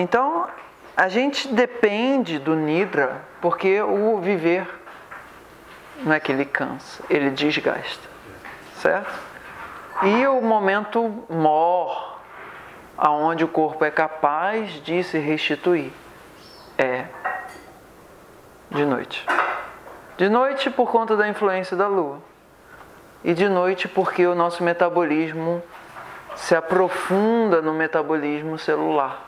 então, a gente depende do Nidra porque o viver não é que ele cansa, ele desgasta, certo? E o momento mor, aonde o corpo é capaz de se restituir, é de noite. De noite por conta da influência da lua. E de noite porque o nosso metabolismo se aprofunda no metabolismo celular.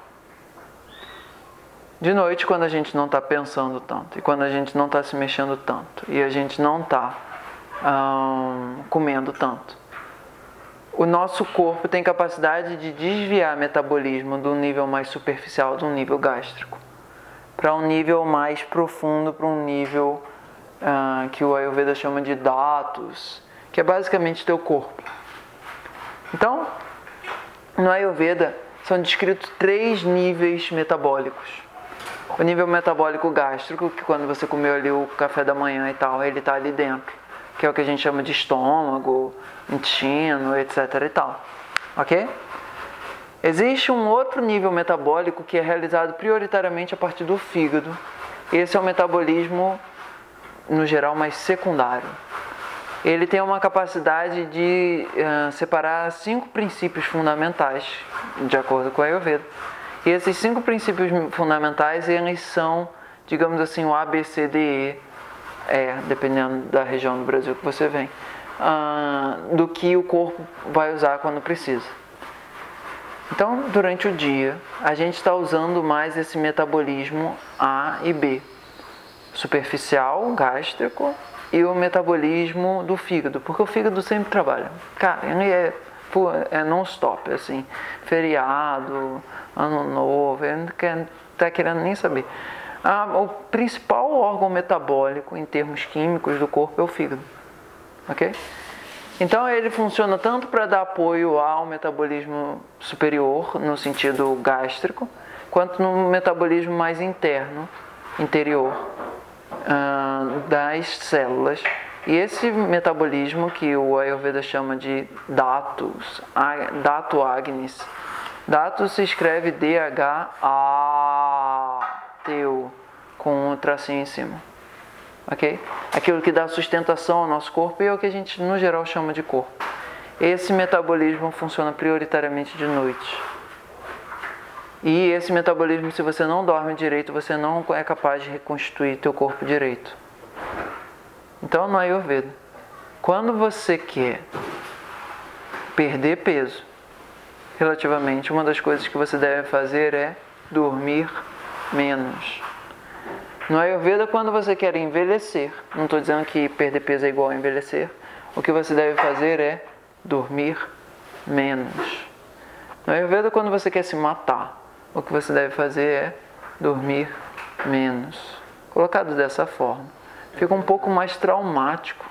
De noite, quando a gente não está pensando tanto, e quando a gente não está se mexendo tanto, e a gente não está hum, comendo tanto, o nosso corpo tem capacidade de desviar metabolismo do nível mais superficial, do nível gástrico, para um nível mais profundo, para um nível que o Ayurveda chama de datus, que é basicamente teu corpo. Então, no Ayurveda são descritos três níveis metabólicos o nível metabólico gástrico, que quando você comeu ali o café da manhã e tal, ele está ali dentro, que é o que a gente chama de estômago, intestino, etc e tal. Ok? Existe um outro nível metabólico que é realizado prioritariamente a partir do fígado. Esse é o metabolismo, no geral, mais secundário. Ele tem uma capacidade de uh, separar cinco princípios fundamentais, de acordo com a Ayurveda e esses cinco princípios fundamentais, eles são, digamos assim, o A, B, C, D, E, é, dependendo da região do Brasil que você vem, uh, do que o corpo vai usar quando precisa. Então, durante o dia, a gente está usando mais esse metabolismo A e B, superficial, gástrico, e o metabolismo do fígado, porque o fígado sempre trabalha. Cara, ele é, é non-stop, assim, feriado, ano novo, ele não está querendo nem saber. Ah, o principal órgão metabólico em termos químicos do corpo é o fígado. Ok? Então ele funciona tanto para dar apoio ao metabolismo superior, no sentido gástrico, quanto no metabolismo mais interno, interior, ah, das células. E esse metabolismo que o Ayurveda chama de datus, dato agnis, Dato se escreve D-H-A-T-U, com um tracinho em cima. Ok? Aquilo que dá sustentação ao nosso corpo e é o que a gente, no geral, chama de corpo. Esse metabolismo funciona prioritariamente de noite. E esse metabolismo, se você não dorme direito, você não é capaz de reconstituir teu corpo direito. Então, no Ayurveda, quando você quer perder peso, relativamente, uma das coisas que você deve fazer é dormir menos. No Ayurveda, quando você quer envelhecer, não estou dizendo que perder peso é igual a envelhecer, o que você deve fazer é dormir menos. No Ayurveda, quando você quer se matar, o que você deve fazer é dormir menos. Colocado dessa forma, fica um pouco mais traumático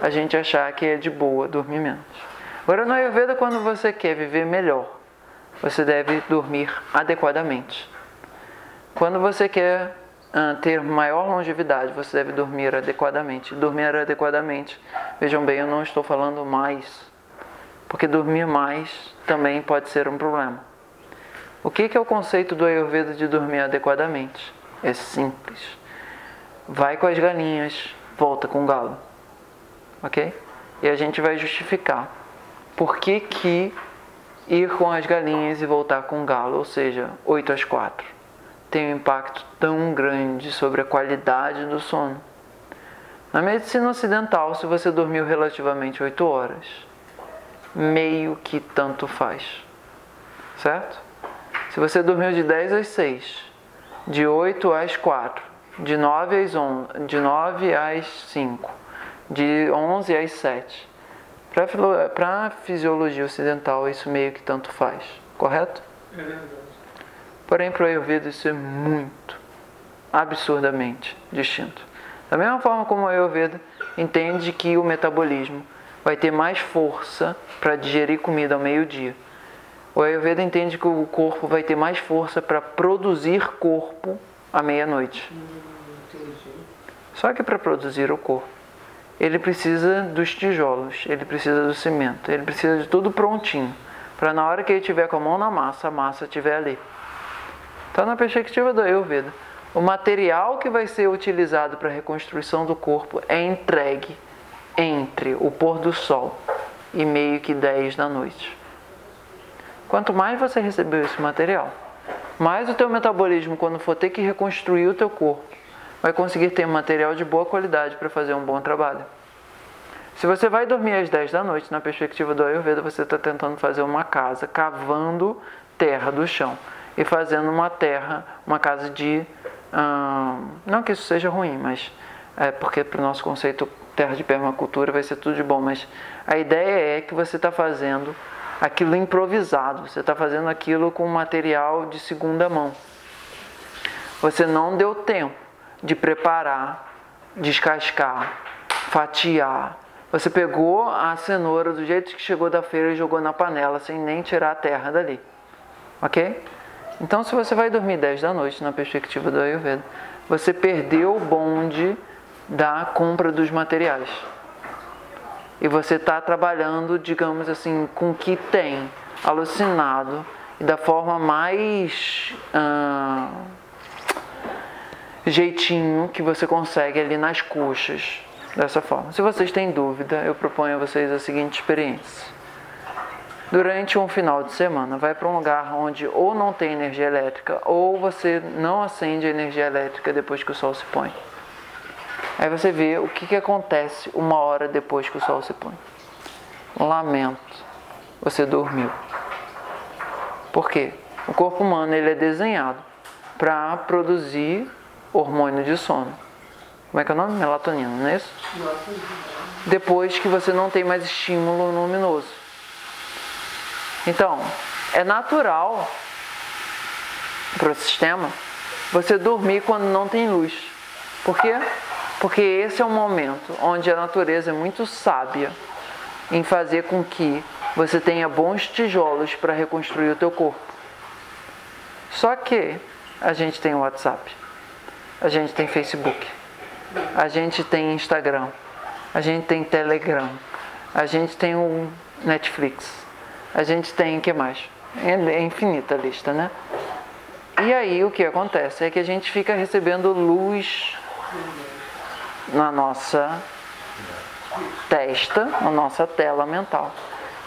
a gente achar que é de boa dormir menos. Agora, no Ayurveda, quando você quer viver melhor, você deve dormir adequadamente. Quando você quer uh, ter maior longevidade, você deve dormir adequadamente. Dormir adequadamente, vejam bem, eu não estou falando mais, porque dormir mais também pode ser um problema. O que, que é o conceito do Ayurveda de dormir adequadamente? É simples. Vai com as galinhas, volta com o galo. Ok? E a gente vai justificar por que, que ir com as galinhas e voltar com o galo, ou seja, 8 às 4, tem um impacto tão grande sobre a qualidade do sono. Na medicina ocidental, se você dormiu relativamente 8 horas, meio que tanto faz. Certo? Se você dormiu de 10 às 6, de 8 às 4, de 9 às 11, de 9 às 5, de 11 às 7, para a fisiologia ocidental, isso meio que tanto faz, correto? É verdade. Porém, para o Ayurveda, isso é muito, absurdamente distinto. Da mesma forma como o Ayurveda entende que o metabolismo vai ter mais força para digerir comida ao meio-dia. O Ayurveda entende que o corpo vai ter mais força para produzir corpo à meia-noite. Hum, Só que para produzir o corpo ele precisa dos tijolos, ele precisa do cimento, ele precisa de tudo prontinho, para na hora que ele tiver com a mão na massa, a massa estiver ali. Então, na perspectiva do Ayurveda, o material que vai ser utilizado para a reconstrução do corpo é entregue entre o pôr do sol e meio que 10 da noite. Quanto mais você recebeu esse material, mais o teu metabolismo, quando for ter que reconstruir o teu corpo, vai conseguir ter material de boa qualidade para fazer um bom trabalho. Se você vai dormir às 10 da noite, na perspectiva do Ayurveda, você está tentando fazer uma casa, cavando terra do chão e fazendo uma terra, uma casa de. Hum, não que isso seja ruim, mas é porque para o nosso conceito terra de permacultura vai ser tudo de bom, mas a ideia é que você está fazendo aquilo improvisado, você está fazendo aquilo com material de segunda mão. Você não deu tempo de preparar, descascar, fatiar. Você pegou a cenoura do jeito que chegou da feira e jogou na panela, sem nem tirar a terra dali. Ok? Então, se você vai dormir 10 da noite, na perspectiva do Ayurveda, você perdeu o bonde da compra dos materiais. E você está trabalhando, digamos assim, com o que tem, alucinado, e da forma mais. Hum, jeitinho que você consegue ali nas coxas. Dessa forma. Se vocês têm dúvida, eu proponho a vocês a seguinte experiência. Durante um final de semana, vai para um lugar onde ou não tem energia elétrica, ou você não acende a energia elétrica depois que o sol se põe. Aí você vê o que, que acontece uma hora depois que o sol se põe. Lamento, você dormiu. Por quê? O corpo humano ele é desenhado para produzir hormônio de sono. Como é que é o nome? Melatonina, não é isso? Depois que você não tem mais estímulo luminoso. Então, é natural para o sistema você dormir quando não tem luz. Por quê? Porque esse é o momento onde a natureza é muito sábia em fazer com que você tenha bons tijolos para reconstruir o teu corpo. Só que a gente tem WhatsApp. A gente tem Facebook. A gente tem Instagram. A gente tem Telegram. A gente tem o Netflix. A gente tem o que mais? É, é infinita a lista, né? E aí o que acontece é que a gente fica recebendo luz na nossa testa, na nossa tela mental.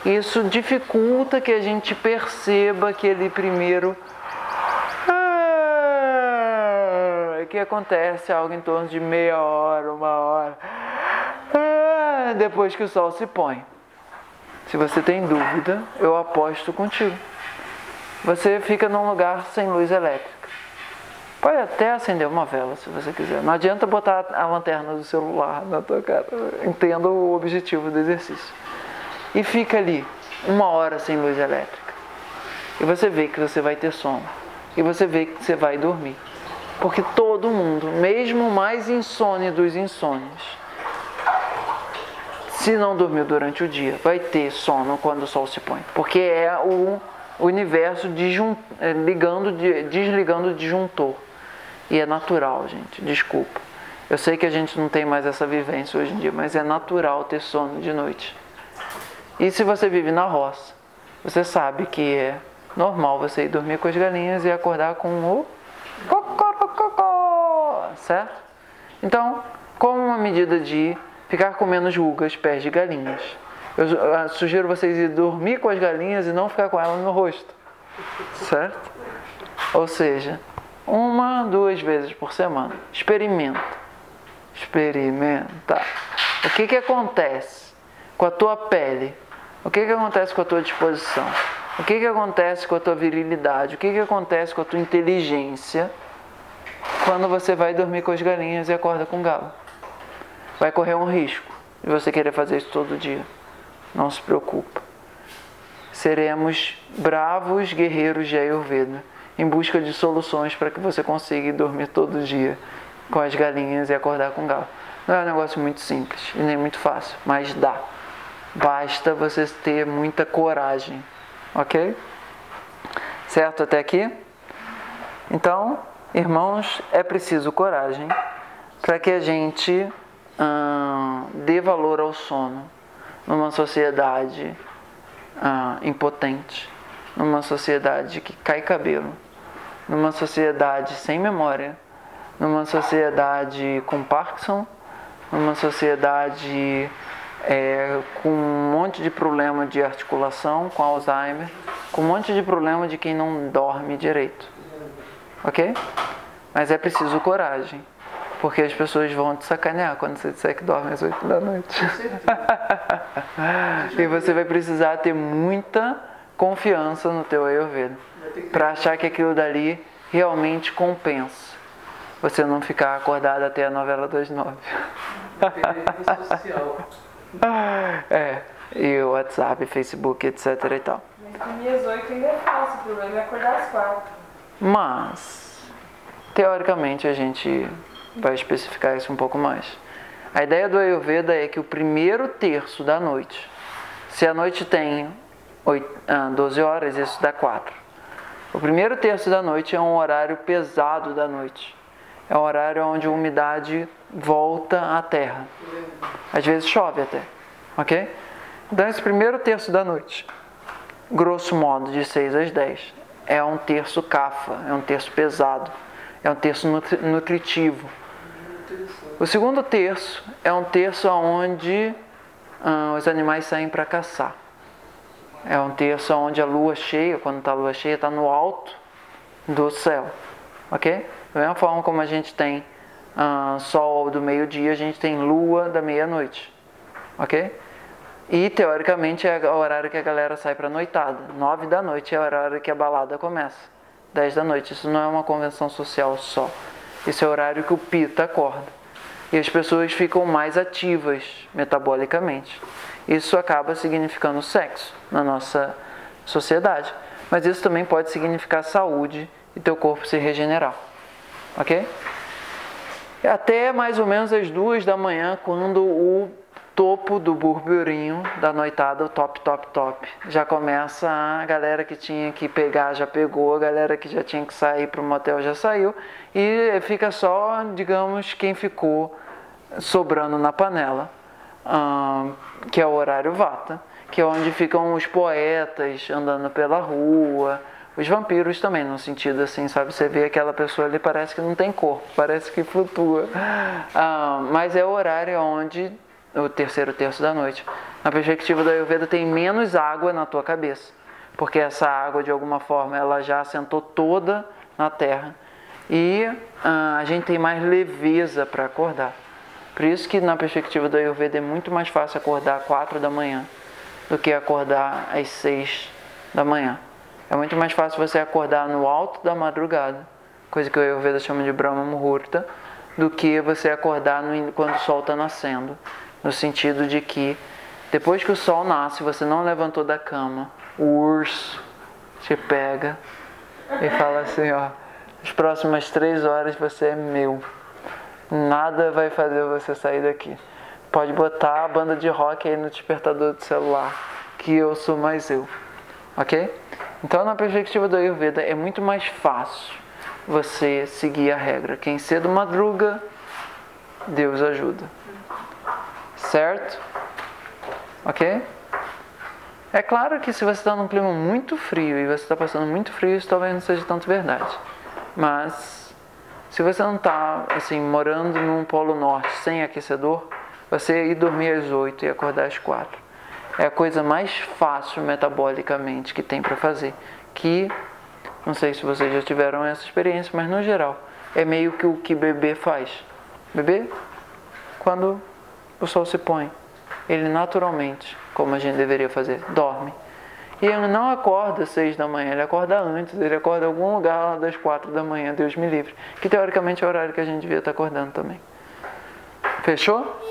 Isso dificulta que a gente perceba aquele primeiro que acontece algo em torno de meia hora, uma hora, ah, depois que o sol se põe. Se você tem dúvida, eu aposto contigo. Você fica num lugar sem luz elétrica. Pode até acender uma vela se você quiser. Não adianta botar a lanterna do celular na tua cara. Entenda o objetivo do exercício. E fica ali uma hora sem luz elétrica. E você vê que você vai ter sono. E você vê que você vai dormir. Porque todo mundo, mesmo mais insone dos insônios, se não dormiu durante o dia, vai ter sono quando o sol se põe. Porque é o universo é, ligando, desligando o disjuntor. E é natural, gente, desculpa. Eu sei que a gente não tem mais essa vivência hoje em dia, mas é natural ter sono de noite. E se você vive na roça, você sabe que é normal você ir dormir com as galinhas e acordar com o certo? Então, como uma medida de ficar com menos rugas, pés de galinhas. Eu sugiro vocês ir dormir com as galinhas e não ficar com elas no rosto, certo? Ou seja, uma, duas vezes por semana. Experimenta. Experimenta. O que, que acontece com a tua pele? O que, que acontece com a tua disposição? O que, que acontece com a tua virilidade? O que, que acontece com a tua inteligência? quando você vai dormir com as galinhas e acorda com o galo. Vai correr um risco de você querer fazer isso todo dia. Não se preocupa. Seremos bravos guerreiros de Ayurveda em busca de soluções para que você consiga dormir todo dia com as galinhas e acordar com o galo. Não é um negócio muito simples e nem muito fácil, mas dá. Basta você ter muita coragem, ok? Certo até aqui? Então, Irmãos, é preciso coragem para que a gente hum, dê valor ao sono numa sociedade hum, impotente, numa sociedade que cai cabelo, numa sociedade sem memória, numa sociedade com Parkinson, numa sociedade é, com um monte de problema de articulação, com Alzheimer, com um monte de problema de quem não dorme direito. Ok? Mas é preciso coragem. Porque as pessoas vão te sacanear quando você disser que dorme às 8 da noite. e você vai precisar ter muita confiança no teu Ayurveda para achar que aquilo dali realmente compensa. Você não ficar acordado até a novela das nove. é, e o WhatsApp, Facebook, etc e tal. 8 ainda é fácil, o problema é acordar às 4. Mas, teoricamente, a gente vai especificar isso um pouco mais. A ideia do Ayurveda é que o primeiro terço da noite, se a noite tem 8, ah, 12 horas, isso dá 4. O primeiro terço da noite é um horário pesado da noite. É um horário onde a umidade volta à terra. Às vezes chove até, ok? Então, esse primeiro terço da noite, grosso modo, de 6 às 10, é um terço cafa, é um terço pesado, é um terço nutritivo o segundo terço é um terço onde ah, os animais saem para caçar. É um terço onde a lua cheia, quando está a lua cheia, está no alto do céu. Ok? Da mesma forma como a gente tem ah, sol do meio-dia, a gente tem lua da meia-noite. Ok? E teoricamente é o horário que a galera sai para noitada. Nove da noite é o horário que a balada começa. Dez da noite. Isso não é uma convenção social só. Esse é o horário que o pita acorda e as pessoas ficam mais ativas metabolicamente. Isso acaba significando sexo na nossa sociedade, mas isso também pode significar saúde e teu corpo se regenerar, ok? Até mais ou menos as duas da manhã, quando o topo do burburinho da noitada, o top, top, top. Já começa a galera que tinha que pegar já pegou, a galera que já tinha que sair para o motel já saiu e fica só, digamos, quem ficou sobrando na panela, que é o horário vata, que é onde ficam os poetas andando pela rua, os vampiros também, no sentido assim, sabe? Você vê aquela pessoa ali, parece que não tem corpo, parece que flutua. mas é o horário onde, o terceiro terço da noite, na perspectiva da Ayurveda, tem menos água na tua cabeça, porque essa água, de alguma forma, ela já assentou toda na terra. E a gente tem mais leveza para acordar. Por isso que na perspectiva do Ayurveda é muito mais fácil acordar às 4 da manhã do que acordar às 6 da manhã. É muito mais fácil você acordar no alto da madrugada, coisa que o Ayurveda chama de Brahma Muhurta, do que você acordar no, quando o sol está nascendo. No sentido de que depois que o sol nasce, você não levantou da cama, o urso te pega e fala assim, ó, as próximas três horas você é meu. Nada vai fazer você sair daqui. Pode botar a banda de rock aí no despertador do celular, que eu sou mais eu. Ok? Então, na perspectiva do Ayurveda, é muito mais fácil você seguir a regra. Quem cedo madruga, Deus ajuda. Certo? Ok? É claro que se você está num clima muito frio e você está passando muito frio, isso talvez não seja tanto verdade. Mas se você não está assim morando num polo norte sem aquecedor, você ir dormir às 8 e acordar às 4 é a coisa mais fácil metabolicamente que tem para fazer. Que não sei se vocês já tiveram essa experiência, mas no geral é meio que o que bebê faz. Bebê, quando o sol se põe, ele naturalmente, como a gente deveria fazer, dorme. E ele não acorda às seis da manhã, ele acorda antes, ele acorda em algum lugar das quatro da manhã, Deus me livre. Que teoricamente é o horário que a gente devia estar acordando também. Fechou?